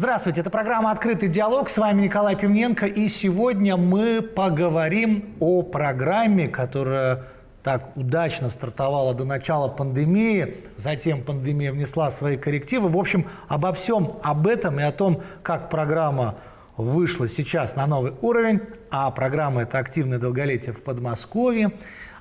Здравствуйте, это программа «Открытый диалог». С вами Николай Пивненко. И сегодня мы поговорим о программе, которая так удачно стартовала до начала пандемии. Затем пандемия внесла свои коррективы. В общем, обо всем об этом и о том, как программа вышла сейчас на новый уровень. А программа – это «Активное долголетие в Подмосковье».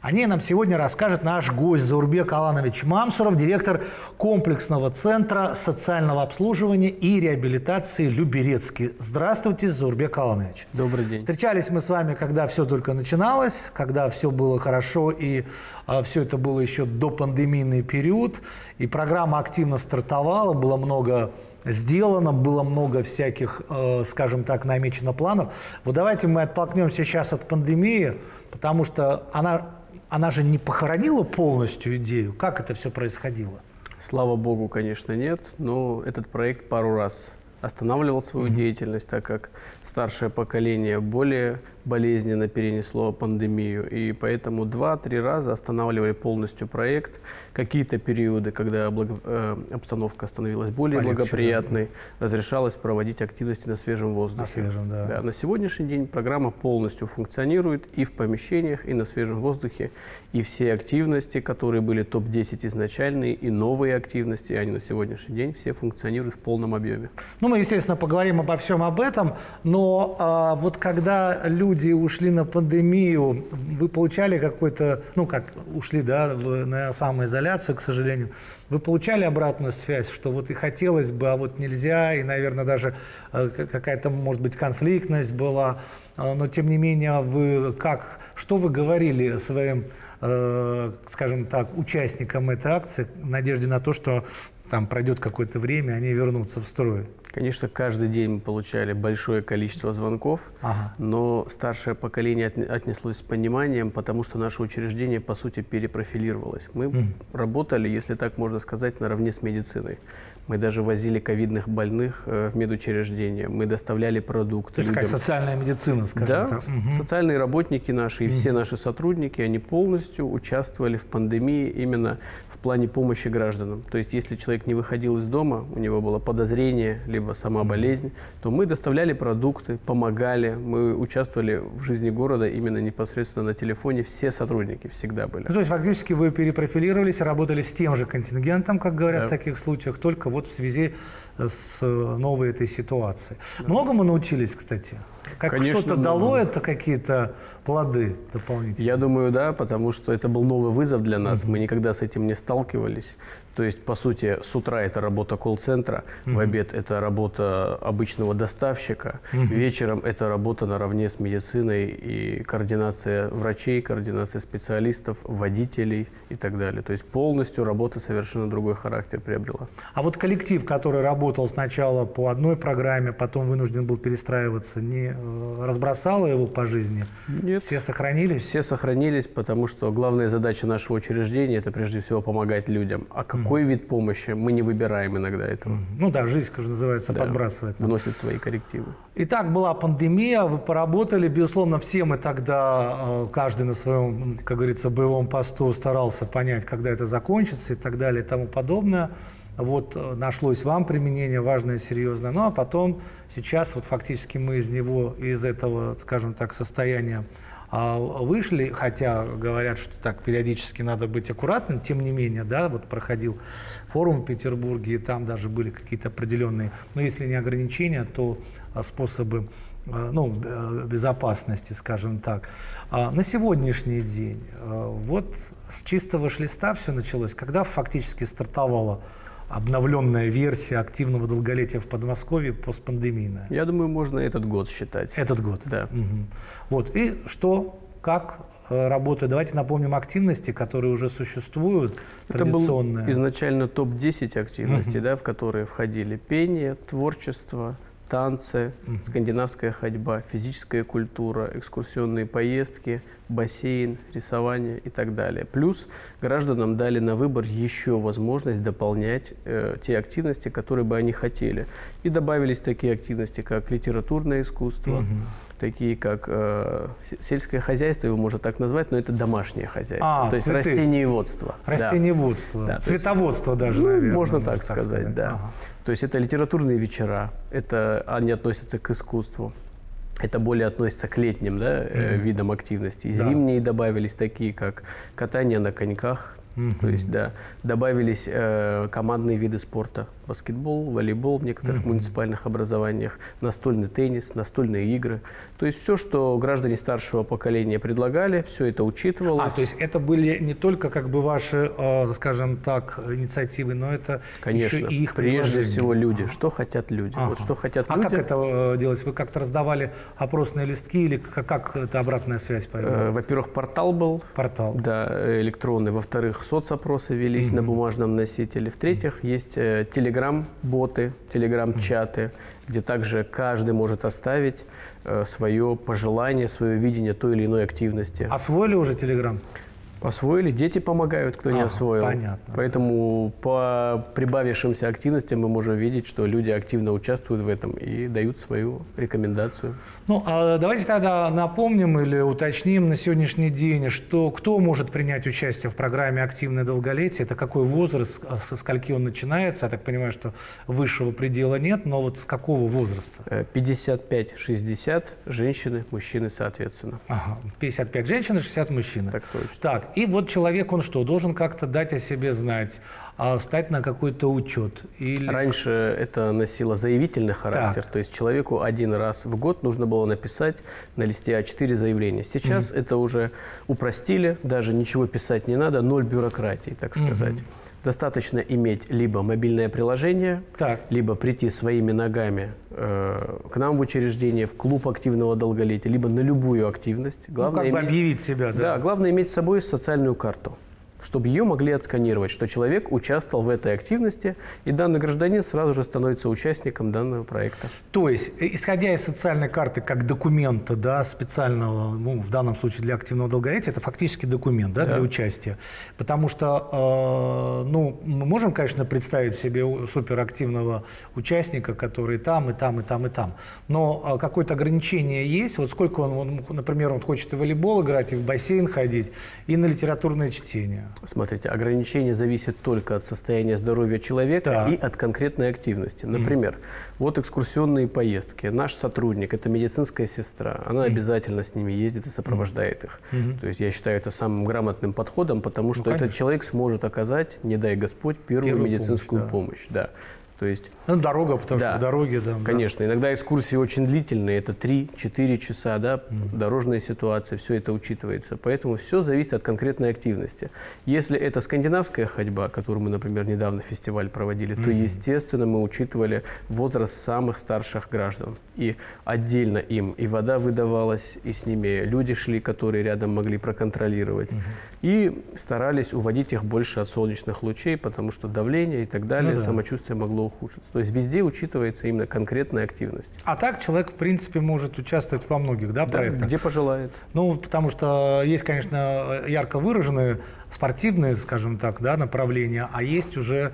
О ней нам сегодня расскажет наш гость Заурбек Аланович Мамсуров, директор комплексного центра социального обслуживания и реабилитации Люберецкий. Здравствуйте, Заурбек Аланович. Добрый день. Встречались мы с вами, когда все только начиналось, когда все было хорошо и а, все это было еще до пандемийный период, и программа активно стартовала, было много сделано, было много всяких, э, скажем так, намечено планов. Вот давайте мы оттолкнемся сейчас от пандемии, потому что она она же не похоронила полностью идею. Как это все происходило? Слава богу, конечно, нет. Но этот проект пару раз останавливал свою mm-hmm. деятельность, так как старшее поколение более болезненно перенесло пандемию, и поэтому два-три раза останавливали полностью проект. Какие-то периоды, когда благо, э, обстановка становилась более Полегче, благоприятной, да. разрешалось проводить активности на свежем воздухе. На свежем, да. да. На сегодняшний день программа полностью функционирует и в помещениях, и на свежем воздухе, и все активности, которые были топ-10 изначальные, и новые активности, они на сегодняшний день все функционируют в полном объеме. Ну, мы, естественно, поговорим обо всем об этом, но а, вот когда люди люди ушли на пандемию, вы получали какой-то, ну как ушли, да, на самоизоляцию, к сожалению, вы получали обратную связь, что вот и хотелось бы, а вот нельзя, и, наверное, даже э, какая-то, может быть, конфликтность была, э, но тем не менее вы как, что вы говорили своим, э, скажем так, участникам этой акции, в надежде на то, что там пройдет какое-то время, они вернутся в строй? Конечно, каждый день мы получали большое количество звонков, ага. но старшее поколение отнеслось с пониманием, потому что наше учреждение, по сути, перепрофилировалось. Мы mm. работали, если так можно сказать, наравне с медициной. Мы даже возили ковидных больных э, в медучреждения, мы доставляли продукты. То есть людям. социальная медицина, скажем да, так. Угу. социальные работники наши и угу. все наши сотрудники, они полностью участвовали в пандемии именно в плане помощи гражданам. То есть если человек не выходил из дома, у него было подозрение, либо сама болезнь, то мы доставляли продукты, помогали, мы участвовали в жизни города именно непосредственно на телефоне, все сотрудники всегда были. Ну, то есть фактически вы перепрофилировались, работали с тем же контингентом, как говорят да. в таких случаях, только вот вот в связи с новой этой ситуацией. Да. Многому научились, кстати? Как что-то дало это какие-то плоды дополнительные? Я думаю, да, потому что это был новый вызов для нас. Угу. Мы никогда с этим не сталкивались. То есть, по сути, с утра это работа колл-центра, угу. в обед это работа обычного доставщика, угу. вечером это работа наравне с медициной и координация врачей, координация специалистов, водителей и так далее. То есть полностью работа совершенно другой характер приобрела. А вот коллектив, который работал сначала по одной программе, потом вынужден был перестраиваться, не э, разбросало его по жизни? Нет. Все сохранились? Все сохранились, потому что главная задача нашего учреждения – это прежде всего помогать людям. А какой mm. вид помощи, мы не выбираем иногда этого. Ну да, жизнь, как называется, да, подбрасывает. Нам. Вносит свои коррективы. Итак, была пандемия, вы поработали. Безусловно, все мы тогда, э, каждый на своем, как говорится, боевом посту старался понять, когда это закончится и так далее и тому подобное вот э, нашлось вам применение важное, серьезное. Ну а потом, сейчас вот фактически мы из него, из этого, скажем так, состояния вышли, хотя говорят, что так периодически надо быть аккуратным, тем не менее, да, вот проходил форум в Петербурге, и там даже были какие-то определенные, ну, если не ограничения, то а, способы а, ну, безопасности, скажем так. На сегодняшний день, вот с чистого шлиста все началось, когда фактически стартовала обновленная версия активного долголетия в Подмосковье постпандемийная? Я думаю, можно этот год считать. Этот год? Да. Угу. Вот. И что, как э, работает? Давайте напомним активности, которые уже существуют, Это традиционные. был изначально топ-10 активностей, угу. да, в которые входили пение, творчество, танцы, угу. скандинавская ходьба, физическая культура, экскурсионные поездки, бассейн, рисование и так далее. Плюс гражданам дали на выбор еще возможность дополнять э, те активности, которые бы они хотели. И добавились такие активности, как литературное искусство, угу. Такие как э, сельское хозяйство, его можно так назвать, но это домашнее хозяйство, А, то есть цветы. растениеводство. да. Растениеводство, Да, то есть- цветоводство даже, Ну, наверное. можно так сказать, да. Ага. То есть это литературные вечера, это они относятся к искусству. Это более относится к летним да, э, видам активности. И Да. Зимние добавились такие, как катание на коньках, то есть, да, добавились э, командные виды спорта. Баскетбол, волейбол в некоторых муниципальных образованиях, настольный теннис, настольные игры. То есть все, что граждане старшего поколения предлагали, все это учитывалось. А, то есть это были не только как бы ваши, э, скажем так, инициативы, но это Конечно, еще и их прежде всего люди. Что хотят люди? Ага. Вот что хотят а люди. как это э, делалось? Вы как-то раздавали опросные листки или как, как это обратная связь Э, появилась? Во-первых, портал был, Портал. да, электронный. Во-вторых, соцопросы велись на бумажном носителе. В-третьих, есть э, телеграм-боты, телеграм-чаты, где также каждый может оставить э, свое пожелание, свое видение той или иной активности. Освоили уже Телеграм? Освоили, дети помогают, кто не Ага, освоил. понятно, Поэтому по прибавившимся активностям мы можем видеть, что люди активно участвуют в этом и дают свою рекомендацию. Ну, а давайте тогда напомним или уточним на сегодняшний день, что кто может принять участие в программе «Активное долголетие», это какой возраст, а со скольки он начинается, я так понимаю, что высшего предела нет, но вот с какого возраста? Э, 55-60 женщины, мужчины соответственно. Ага, 55 женщин и 60 мужчин. Так точно. Так, и вот человек, он что, должен как-то дать о себе знать, а встать на какой-то учет? Или... Раньше это носило заявительный характер, Так. то есть человеку один раз в год нужно было написать на листе А4 заявление. Сейчас это уже упростили, даже ничего писать не надо, ноль бюрократии, так сказать. Достаточно иметь либо мобильное приложение, Так. либо прийти своими ногами э, к нам в учреждение, в клуб активного долголетия, либо на любую активность. Ну, Главное как бы иметь- объявить себя, да? да, главное иметь с собой социальную карту, чтобы ее могли отсканировать, что человек участвовал в этой активности, и данный гражданин сразу же становится участником данного проекта. То есть, э, исходя из социальной карты как документа, да, специального, ну, в данном случае для активного долголетия, это фактически документ, да, Да. для участия. Потому что, э, ну, мы можем, конечно, представить себе суперактивного участника, который там, и там, и там, и там. Но э, какое-то ограничение есть. Вот сколько он, он, например, он хочет и в волейбол играть, и в бассейн ходить, и на литературное чтение. Смотрите, ограничение зависит только от состояния здоровья человека Так. и от конкретной активности. Например, вот экскурсионные поездки. Наш сотрудник, это медицинская сестра, она обязательно с ними ездит и сопровождает их. То есть я считаю это самым грамотным подходом, потому что этот конечно. человек сможет оказать, не дай Господь, первую, Первую медицинскую помощь, помощь. да. То есть Ну, дорога, потому Да. что в дороге, да. да. Конечно, иногда экскурсии очень длительные, это 3-4 часа, да, дорожная ситуация, все это учитывается. Поэтому все зависит от конкретной активности. Если это скандинавская ходьба, которую мы, например, недавно фестиваль проводили, то, естественно, мы учитывали возраст самых старших граждан. И отдельно им и вода выдавалась, и с ними люди шли, которые рядом могли проконтролировать. И старались уводить их больше от солнечных лучей, потому что давление и так далее, да. самочувствие могло ухудшиться. То есть везде учитывается именно конкретная активность. А так человек, в принципе, может участвовать во многих да, Да, проектах. где пожелает. Ну, потому что есть, конечно, ярко выраженные спортивные, скажем так, да, направления, а есть уже,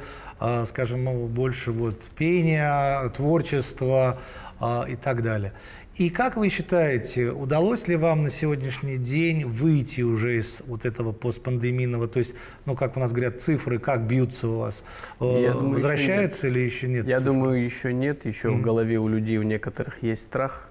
скажем, ну, больше вот пения, творчества э, и так далее. И как вы считаете, удалось ли вам на сегодняшний день выйти уже из вот этого постпандемийного, то есть, ну, как у нас говорят, цифры, как бьются у вас? Э, Я думаю, еще Возвращаются или еще нет? Я цифр? думаю, еще нет, еще в голове у людей у некоторых есть страх.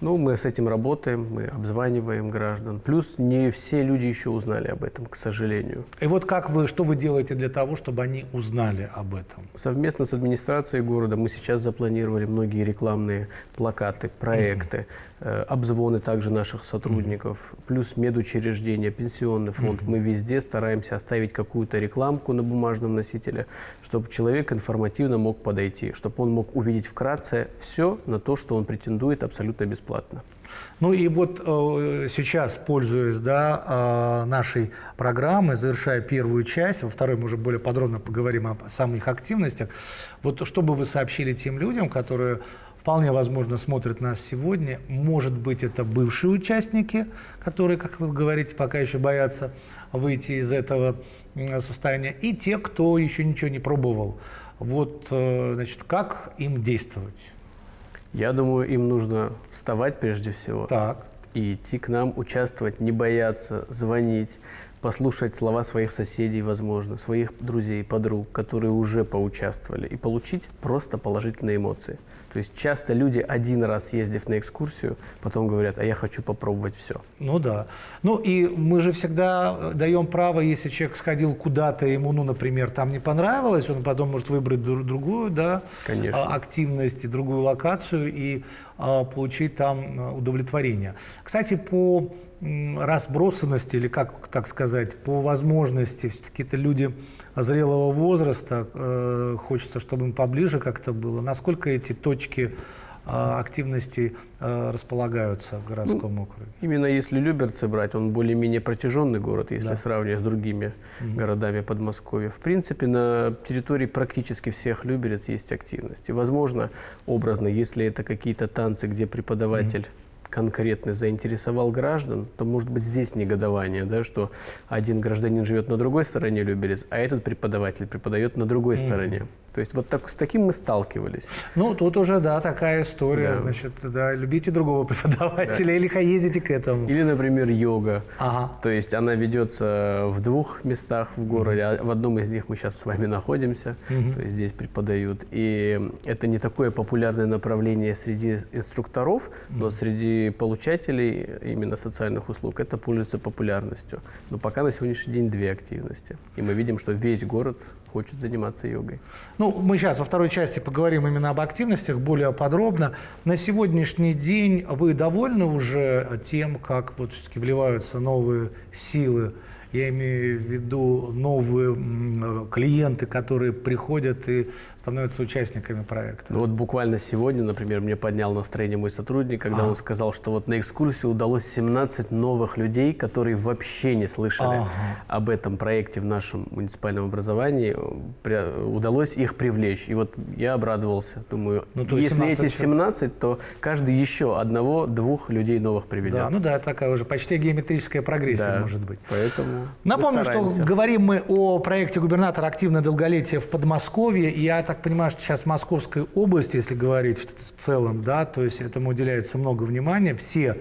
Ну, мы с этим работаем, мы обзваниваем граждан. Плюс не все люди еще узнали об этом, к сожалению. И вот как вы, что вы делаете для того, чтобы они узнали об этом? Совместно с администрацией города мы сейчас запланировали многие рекламные плакаты, проекты, э, обзвоны также наших сотрудников, плюс медучреждения, пенсионный фонд. Мы везде стараемся оставить какую-то рекламку на бумажном носителе, чтобы человек информативно мог подойти, чтобы он мог увидеть вкратце все на то, что он претендует абсолютно бесплатно. Ну и вот э, сейчас, пользуясь да, э, нашей программой, завершая первую часть, во второй мы уже более подробно поговорим о самих активностях, вот что бы вы сообщили тем людям, которые вполне возможно смотрят нас сегодня, может быть, это бывшие участники, которые, как вы говорите, пока еще боятся выйти из этого состояния, и те, кто еще ничего не пробовал. Вот, э, значит, как им действовать? Я думаю, им нужно вставать прежде всего. Так. И идти к нам, участвовать, не бояться, звонить, послушать слова своих соседей, возможно, своих друзей, подруг, которые уже поучаствовали, и получить просто положительные эмоции. То есть часто люди, один раз ездив на экскурсию, потом говорят, а я хочу попробовать все. Ну да. Ну и мы же всегда э, даем право, если человек сходил куда-то, ему, ну, например, там не понравилось, он потом может выбрать другую, да, Конечно. А, активность и другую локацию и а, получить там э, удовлетворение. Кстати, по разбросанности, или как так сказать, по возможности, все-таки это люди зрелого возраста, э, хочется, чтобы им поближе как-то было. Насколько эти точки э, активности э, располагаются в городском ну, округе? Именно если Люберцы брать, он более-менее протяженный город, если да. сравнивать с другими угу. городами Подмосковья. В принципе, на территории практически всех Люберец есть активность. И, возможно, образно, если это какие-то танцы, где преподаватель угу конкретно заинтересовал граждан, то может быть здесь негодование, да, что один гражданин живет на другой стороне Люберец, а этот преподаватель преподает на другой mm-hmm. стороне. То есть вот так, с таким мы сталкивались. Ну, тут уже, да, такая история, да. значит, да, любите другого преподавателя да. или ездите к этому. Или, например, йога. Ага. То есть она ведется в двух местах в городе, mm-hmm. а в одном из них мы сейчас с вами находимся, mm-hmm. то есть здесь преподают. И это не такое популярное направление среди инструкторов, mm-hmm. но среди получателей именно социальных услуг это пользуется популярностью. Но пока на сегодняшний день две активности. И мы видим, что весь город хочет заниматься йогой. Ну, мы сейчас во второй части поговорим именно об активностях более подробно. На сегодняшний день вы довольны уже тем, как вот все-таки вливаются новые силы я имею в виду новые клиенты, которые приходят и становятся участниками проекта. Ну, вот буквально сегодня, например, мне поднял настроение мой сотрудник, когда а. он сказал, что вот на экскурсии удалось 17 новых людей, которые вообще не слышали ага. об этом проекте в нашем муниципальном образовании, удалось их привлечь. И вот я обрадовался. Думаю, ну, то если эти 17, то каждый еще одного-двух людей новых приведет. Да, ну да, такая уже почти геометрическая прогрессия да, может быть. Поэтому Напомню, что говорим мы о проекте губернатора «Активное долголетие» в Подмосковье. Я так понимаю, что сейчас в Московской области, если говорить в целом, да, то есть этому уделяется много внимания. Все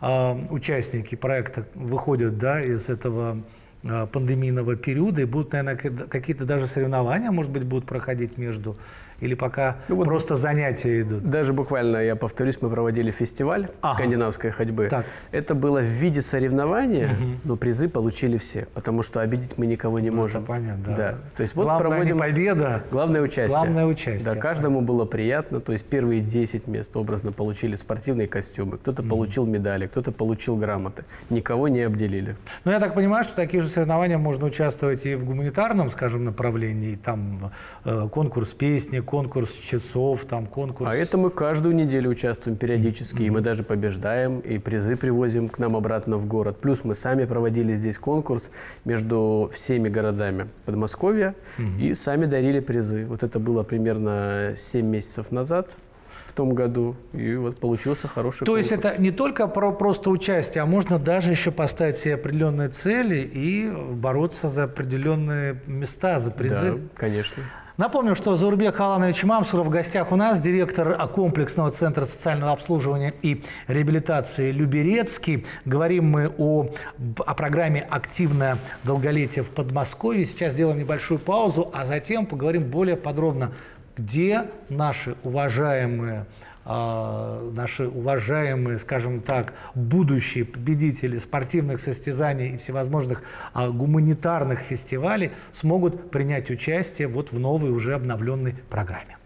э, участники проекта выходят да, из этого э, пандемийного периода и будут, наверное, какие-то даже соревнования, может быть, будут проходить между или пока ну, вот просто занятия идут? Даже буквально, я повторюсь, мы проводили фестиваль ага. скандинавской ходьбы. Так. Это было в виде соревнования, угу. но призы получили все, потому что обидеть мы никого не ну, можем. Это понятно, да. да. То есть вот Главное проводим... не победа. Главное участие. Главное участие. Да, каждому было приятно. То есть первые 10 мест образно получили спортивные костюмы, кто-то угу. получил медали, кто-то получил грамоты. Никого не обделили. Ну, я так понимаю, что такие же соревнования можно участвовать и в гуманитарном, скажем, направлении. Там э, конкурс песни, конкурс часов, там конкурс... А это мы каждую неделю участвуем периодически, mm-hmm. и мы даже побеждаем, и призы привозим к нам обратно в город. Плюс мы сами проводили здесь конкурс между всеми городами Подмосковья, mm-hmm. и сами дарили призы. Вот это было примерно 7 месяцев назад в том году, и вот получился хороший То конкурс. есть это не только про просто участие, а можно даже еще поставить себе определенные цели и бороться за определенные места, за призы. Да, конечно. Напомню, что Заурбек Халанович Мамсуров в гостях у нас, директор комплексного центра социального обслуживания и реабилитации Люберецкий. Говорим мы о, о программе «Активное долголетие в Подмосковье». Сейчас сделаем небольшую паузу, а затем поговорим более подробно, где наши уважаемые наши уважаемые, скажем так, будущие победители спортивных состязаний и всевозможных а, гуманитарных фестивалей смогут принять участие вот в новой уже обновленной программе.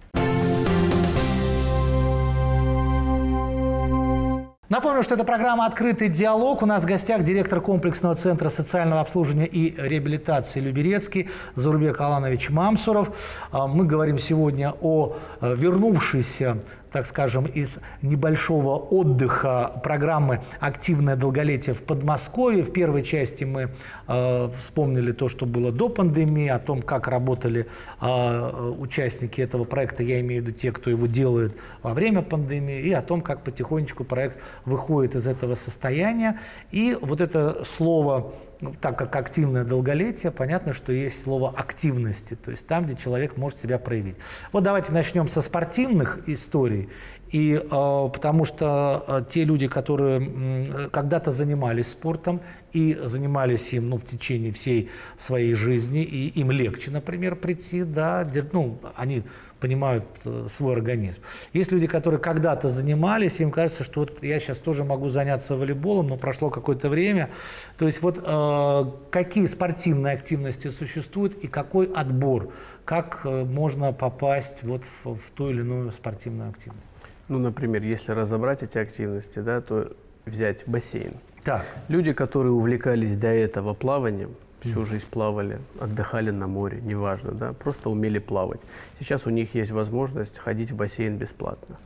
Напомню, что это программа «Открытый диалог». У нас в гостях директор комплексного центра социального обслуживания и реабилитации Люберецкий Зарубек Аланович Мамсуров. А, мы говорим сегодня о вернувшейся так скажем, из небольшого отдыха программы «Активное долголетие в Подмосковье». В первой части мы э, вспомнили то, что было до пандемии, о том, как работали э, участники этого проекта, я имею в виду те, кто его делает во время пандемии, и о том, как потихонечку проект выходит из этого состояния. И вот это слово так как активное долголетие, понятно, что есть слово активности, то есть там, где человек может себя проявить. Вот давайте начнем со спортивных историй. И э, потому что э, те люди, которые э, когда-то занимались спортом и занимались им ну, в течение всей своей жизни, и им легче, например, прийти, да, ну, они понимают э, свой организм. Есть люди, которые когда-то занимались, им кажется, что вот я сейчас тоже могу заняться волейболом, но прошло какое-то время. То есть вот э, какие спортивные активности существуют и какой отбор, как э, можно попасть вот в, в ту или иную спортивную активность? Ну, например, если разобрать эти активности, да, то взять бассейн. Так. Люди, которые увлекались до этого плаванием, всю жизнь плавали, отдыхали на море, неважно, да, просто умели плавать. Сейчас у них есть возможность ходить в бассейн бесплатно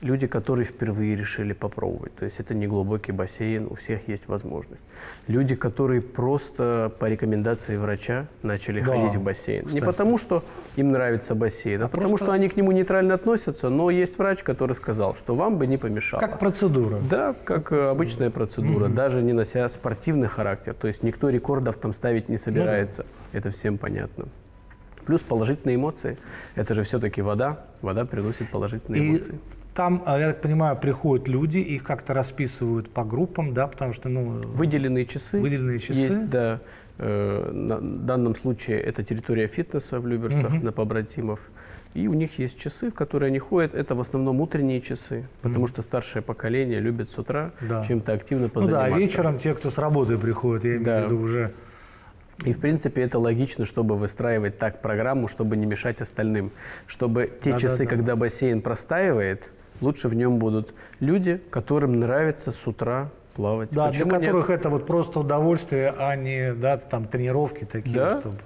люди, которые впервые решили попробовать. То есть это не глубокий бассейн, у всех есть возможность. Люди, которые просто по рекомендации врача начали да, ходить в бассейн. Кстати. Не потому, что им нравится бассейн, а, а потому, просто... что они к нему нейтрально относятся, но есть врач, который сказал, что вам бы не помешало. Как процедура. Да, как процедура. обычная процедура, угу. даже не нося спортивный характер. То есть никто рекордов там ставить не собирается. Ну, да. Это всем понятно. Плюс положительные эмоции. Это же все-таки вода. Вода приносит положительные и эмоции. Там, а, я так понимаю, приходят люди, их как-то расписывают по группам, да, потому что, ну... Выделенные часы. Выделенные часы. Есть, да. Э, на данном случае это территория фитнеса в Люберцах, угу. на Побратимов. И у них есть часы, в которые они ходят. Это в основном утренние часы, потому mm. что старшее поколение любит с утра да. чем-то активно позаниматься. Ну да, вечером те, кто с работы приходят, я имею да. в виду уже... И, в принципе, это логично, чтобы выстраивать так программу, чтобы не мешать остальным. Чтобы те да, часы, да, да. когда бассейн простаивает, лучше в нем будут люди, которым нравится с утра плавать. Да, Почему для которых нет? это вот просто удовольствие, а не да, там тренировки такие, да? чтобы.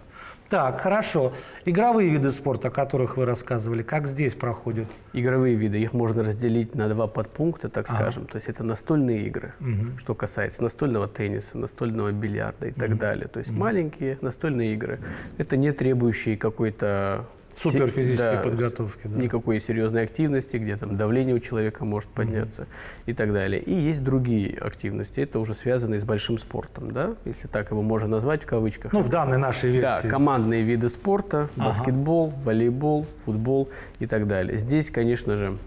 Так, хорошо. Игровые виды спорта, о которых вы рассказывали, как здесь проходят? Игровые виды, их можно разделить на два подпункта, так ага. скажем. То есть это настольные игры, угу. что касается настольного тенниса, настольного бильярда и так далее. То есть угу. маленькие настольные игры. Это не требующие какой-то Супер физической да, подготовки. Да. Никакой серьезной активности, где там давление у человека может подняться mm-hmm. и так далее. И есть другие активности, это уже связанные с большим спортом, да, если так его можно назвать в кавычках. Ну, в данной нашей версии. Да, командные виды спорта, ага. баскетбол, волейбол, футбол и так далее. Здесь, конечно же,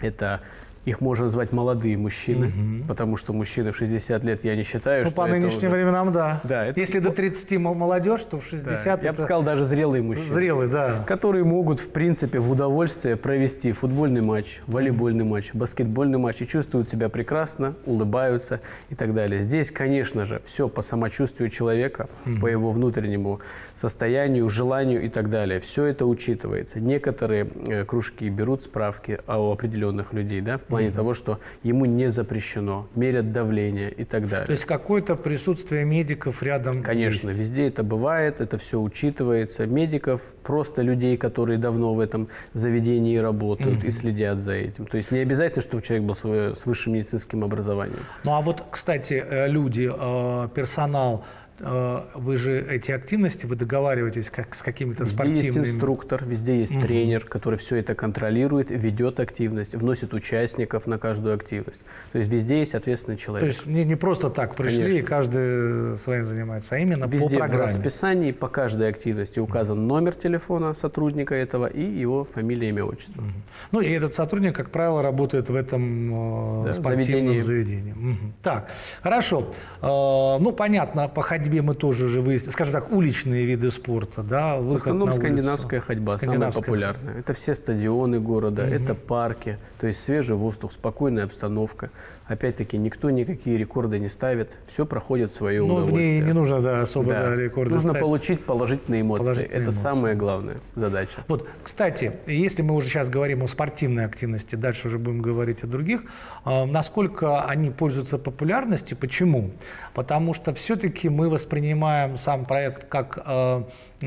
это их можно назвать молодые мужчины, угу. потому что мужчины в 60 лет, я не считаю, ну, что по нынешним уже... временам, да. да это... Если до 30 молодежь, то в 60 да. это... Я бы сказал, даже зрелые мужчины. Зрелые, да. Которые могут, в принципе, в удовольствие провести футбольный матч, волейбольный матч, баскетбольный матч и чувствуют себя прекрасно, улыбаются и так далее. Здесь, конечно же, все по самочувствию человека, угу. по его внутреннему состоянию, желанию и так далее. Все это учитывается. Некоторые э, кружки берут справки о определенных людей, да, в плане угу. того, что ему не запрещено, мерят давление и так далее. То есть какое-то присутствие медиков рядом Конечно, есть. везде это бывает, это все учитывается. Медиков, просто людей, которые давно в этом заведении работают угу. и следят за этим. То есть не обязательно, чтобы человек был с высшим медицинским образованием. Ну а вот, кстати, э, люди, э, персонал, вы же эти активности, вы договариваетесь как с какими-то спортивными... Везде есть инструктор, везде есть угу. тренер, который все это контролирует, ведет активность, вносит участников на каждую активность. То есть везде есть ответственный человек. То есть не, не просто так пришли Конечно. и каждый своим занимается, а именно везде по программе. в расписании по каждой активности указан номер телефона сотрудника этого и его фамилия, имя, отчество. Угу. Ну и этот сотрудник, как правило, работает в этом э, да, спортивном заведении. заведении. Угу. Так, хорошо. Э, ну, понятно, походить ходьбе мы тоже уже выяснили, скажем так, уличные виды спорта, да, В основном скандинавская ходьба, скандинавская самая популярная. Это все стадионы города, угу. это парки, то есть свежий воздух, спокойная обстановка. Опять-таки, никто никакие рекорды не ставит, все проходит в свое Но удовольствие. в ней не нужно да, особо да. Рекорды Нужно ставить. получить положительные эмоции. Положительные Это эмоции. самая главная задача. Вот, кстати, если мы уже сейчас говорим о спортивной активности, дальше уже будем говорить о других, э, насколько они пользуются популярностью, почему? Потому что все-таки мы воспринимаем сам проект как э,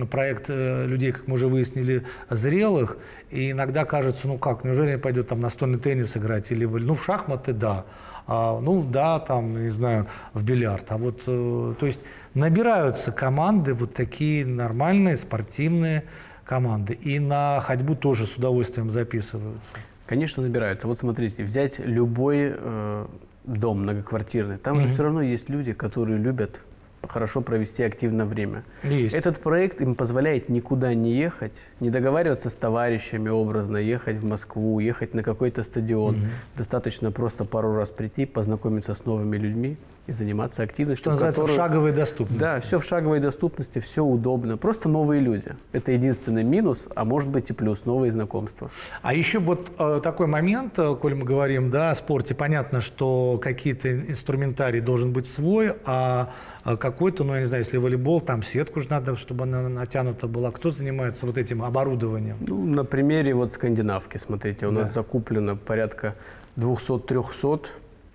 проект э, людей, как мы уже выяснили, зрелых, и иногда кажется, ну как, неужели пойдет там настольный теннис играть, или ну в шахматы, да, а, ну да, там, не знаю, в бильярд. А вот, э, то есть набираются команды, вот такие нормальные спортивные команды. И на ходьбу тоже с удовольствием записываются. Конечно, набираются. Вот смотрите, взять любой э, дом многоквартирный, там mm-hmm. же все равно есть люди, которые любят хорошо провести активно время. Есть. Этот проект им позволяет никуда не ехать, не договариваться с товарищами образно, ехать в Москву, ехать на какой-то стадион. Мгм. Достаточно просто пару раз прийти, познакомиться с новыми людьми и заниматься активностью. Что называется, в которую- шаговой доступности. Да, все в шаговой доступности, все удобно. Просто новые люди. Это единственный минус, а может быть и плюс, новые знакомства. А еще вот э, такой момент, э, коль мы говорим да, о спорте, понятно, что какие-то инструментарий должен быть свой, а э, какой-то, ну я не знаю, если волейбол, там сетку же надо, чтобы она натянута была. Кто занимается вот этим оборудованием? Ну, на примере вот скандинавки, смотрите, у нас Да. закуплено порядка 200-300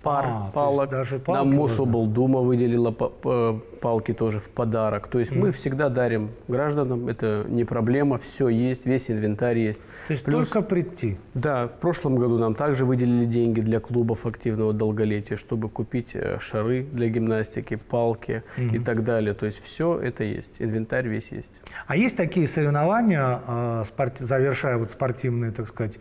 пар А, палок. даже палки Нам Мособлдума выделила па- па- палки тоже в подарок. То есть мы всегда дарим гражданам, это не проблема, все есть, весь инвентарь есть. То есть Плюс- только прийти. Да, в прошлом году нам также выделили деньги для клубов активного долголетия, чтобы купить э, шары для гимнастики, палки и так далее. То есть все это есть, инвентарь весь есть. А есть такие соревнования, э, завершая вот спортивный, так сказать,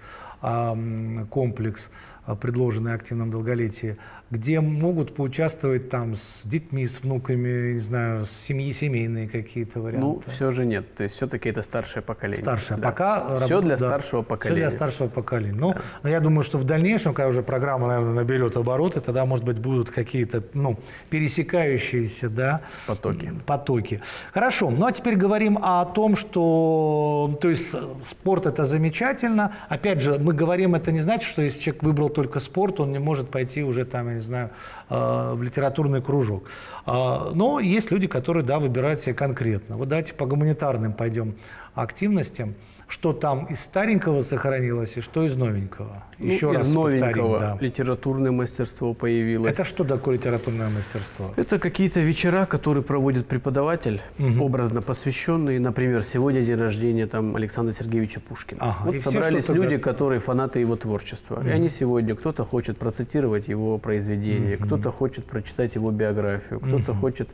комплекс, э, предложенный активном долголетии, где могут поучаствовать там с детьми, с внуками, не знаю, с семьи, семейные какие-то варианты? Ну, все же нет. То есть все-таки это старшее поколение. Старшее. Да. Пока Все раб- для да, старшего Все поколения. для старшего поколения. Ну, но я думаю, что в дальнейшем, когда уже программа, наверное, наберет обороты, тогда, может быть, будут какие-то, ну, пересекающиеся, да, Потоки. потоки. Хорошо. Ну, а теперь говорим о том, что, то есть, э, спорт это замечательно. Опять же, мы говорим, это не значит, что если человек выбрал только спорт, он не может пойти уже там, я не знаю, э, в литературный кружок. А, Но есть люди, которые, да, выбирают себе конкретно. Вот давайте по гуманитарным пойдем активностям. Что там из старенького сохранилось и что из новенького? Ну, Еще из раз новенького повторим. да. литературное мастерство появилось. Это что такое литературное мастерство? Это какие-то вечера, которые проводит преподаватель, Мгм. образно посвященные. Например, сегодня день рождения там, Александра Сергеевича Пушкина. Ага, и вот все собрались что-то люди, которые фанаты его творчества. И они сегодня, кто-то хочет процитировать его произведение, кто-то хочет прочитать его биографию, кто-то хочет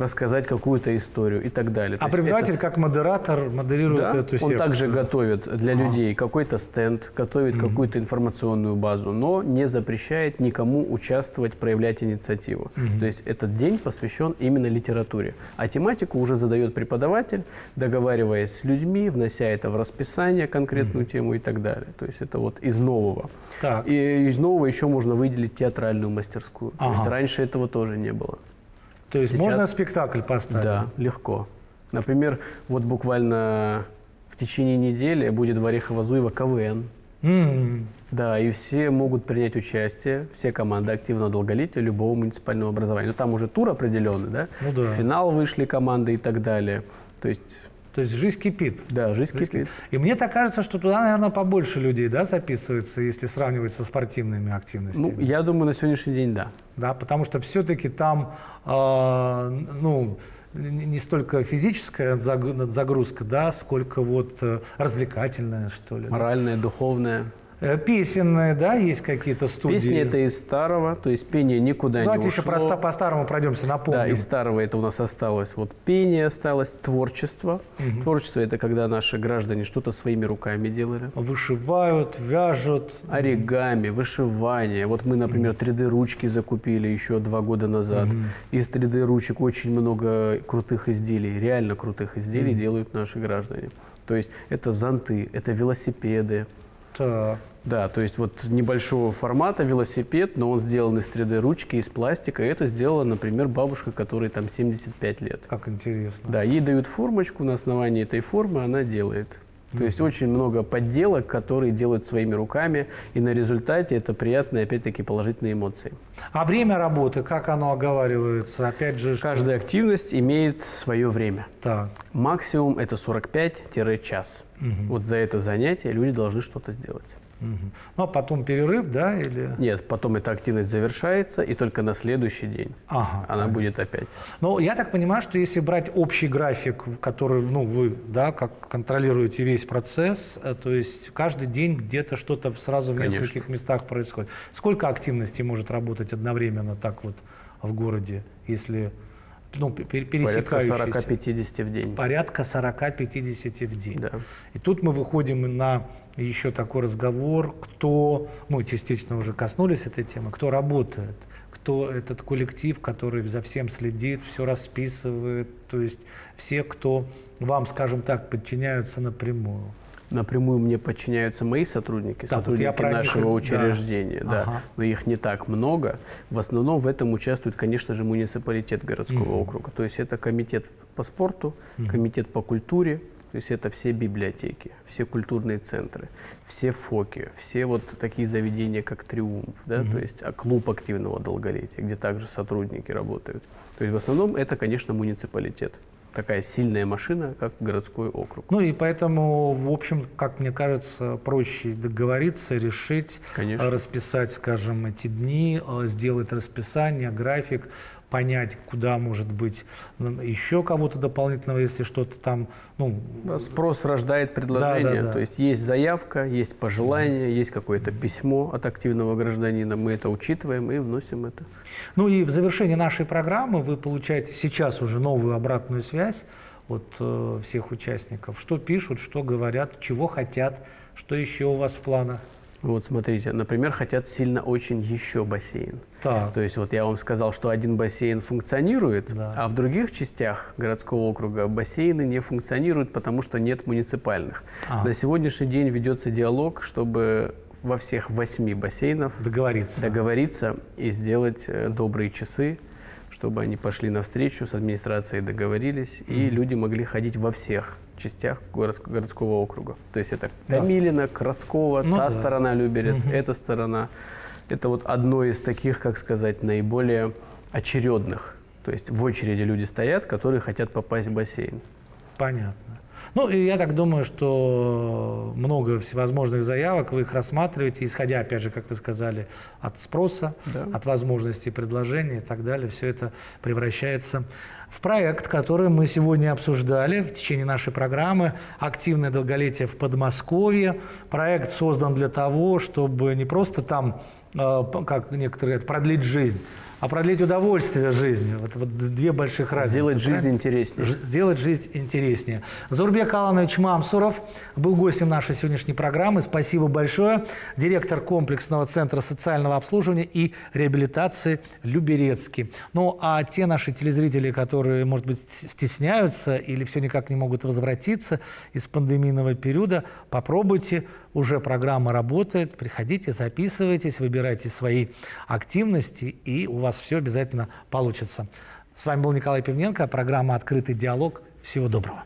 рассказать какую-то историю и так далее. А есть это- преподаватель как модератор модерирует Да, эту он секцию. также готовит для Ага. людей какой-то стенд, готовит какую-то информационную базу, но не запрещает никому участвовать, проявлять инициативу. То есть этот день посвящен именно литературе. А тематику уже задает преподаватель, договариваясь с людьми, внося это в расписание, конкретную тему и так далее. То есть это вот из нового. Так. И из нового еще можно выделить театральную мастерскую. То есть Ага. раньше этого тоже не было. То есть Сейчас- можно спектакль поставить? Да, легко. Например, вот буквально в течение недели будет в Орехово-Зуево КВН. М, Да, и все могут принять участие, все команды активного долголетия любого муниципального образования. Но там уже тур определенный, да? Ну да. В финал вышли команды и так далее. То есть, То есть жизнь кипит. да, жизнь Жизнь кипит. И мне так кажется, что туда, наверное, побольше людей да, записывается, если сравнивать со спортивными активностями. Ну, я думаю, на сегодняшний день да. Да, потому что все-таки там а, ну, не столько физическая заг- загрузка, да, сколько вот э, развлекательная, что ли. да. Моральное, духовное. Э, Песенные, да, есть какие-то студии. Песни это из старого, то есть пение никуда Давайте не еще ушло. просто по-старому пройдемся, напомним. Да, из старого это у нас осталось вот пение осталось, творчество. Творчество это когда наши граждане что-то своими руками делали. Вышивают, вяжут. Оригами, вышивание. Вот мы, например, 3D-ручки закупили еще два года назад. Из 3D-ручек очень много крутых изделий, реально крутых изделий делают наши граждане. То есть это зонты, это велосипеды. Да, то есть вот небольшого формата велосипед, но он сделан из 3D-ручки, из пластика. И это сделала, например, бабушка, которой там 75 лет. Как интересно. Да, ей дают формочку, на основании этой формы она делает. То есть очень много подделок, которые делают своими руками, и на результате это приятные, опять-таки, положительные эмоции. А время работы, как оно оговаривается? Опять же, что- Каждая активность имеет свое время. Так. Максимум это 45-час. Вот за это занятие люди должны что-то сделать. Мгм. Ну, а потом перерыв, да, или... Нет, потом эта активность завершается, и только на следующий день Ага. она будет опять. Ну, я так понимаю, что если брать общий график, который, ну, вы, да, как контролируете весь процесс, э, то есть каждый день где-то что-то сразу в Конечно. нескольких местах происходит. Сколько активностей может работать одновременно так вот в городе, если ну, пересекающиеся. Порядка 40-50 в день. Порядка 40-50 в день. Да. И тут мы выходим на еще такой разговор, кто, мы частично уже коснулись этой темы, кто работает, кто этот коллектив, который за всем следит, все расписывает, то есть все, кто вам, скажем так, подчиняются напрямую. Напрямую мне подчиняются мои сотрудники, Да, вот сотрудники я про них- нашего да. учреждения, да. Ага. но их не так много. В основном в этом участвует, конечно же, муниципалитет городского Мгм. округа. То есть это комитет по спорту, комитет по культуре, то есть это все библиотеки, все культурные центры, все ФОКи, все вот такие заведения, как Триумф, да, то есть а, клуб активного долголетия, где также сотрудники работают. То есть в основном это, конечно, муниципалитет. Такая сильная машина, как городской округ. Ну и поэтому, в общем, как мне кажется, проще договориться, решить, Конечно. э, расписать, скажем, эти дни, э, сделать расписание, график, понять, куда может быть еще кого-то дополнительного, если что-то там, ну, Да, Спрос рождает предложение. Да, да, да. То есть есть заявка, есть пожелание, есть какое-то письмо от активного гражданина. Мы это учитываем и вносим это. Ну и в завершении нашей программы вы получаете сейчас уже новую обратную связь от э, всех участников. Что пишут, что говорят, чего хотят, что еще у вас в планах. Вот смотрите, например, хотят сильно очень еще бассейн. Так, То есть вот я вам сказал, что один бассейн функционирует, Да. а в других частях городского округа бассейны не функционируют, потому что нет муниципальных. А. На сегодняшний день ведется диалог, чтобы во всех восьми бассейнах договориться. договориться и сделать э, добрые часы, чтобы они пошли навстречу с администрацией, договорились, и люди могли ходить во всех частях городск- городского округа. То есть это Да. Томилино, Краскова, Ну та да. сторона Люберец, Мгм. эта сторона. Это вот одно из таких, как сказать, наиболее очередных. То есть в очереди люди стоят, которые хотят попасть в бассейн. Понятно. Ну, и я так думаю, что много всевозможных заявок, вы их рассматриваете, исходя, опять же, как вы сказали, от спроса, Да. от возможностей предложения и так далее. Все это превращается в проект, который мы сегодня обсуждали в течение нашей программы «Активное долголетие в Подмосковье». Проект создан для того, чтобы не просто там, как некоторые говорят, продлить жизнь, а продлить удовольствие жизни. Вот, вот две больших разницы. Сделать жизнь правильно? интереснее. Ж- сделать жизнь интереснее. Зурбек Аланович Мамсуров был гостем нашей сегодняшней программы. Спасибо большое. Директор комплексного центра социального обслуживания и реабилитации Люберецкий. Ну, а те наши телезрители, которые, может быть, стесняются или все никак не могут возвратиться из пандемийного периода, попробуйте. Уже программа работает. Приходите, записывайтесь, выбирайте свои активности, и у вас все обязательно получится. С вами был Николай Пивненко, программа «Открытый диалог». Всего доброго.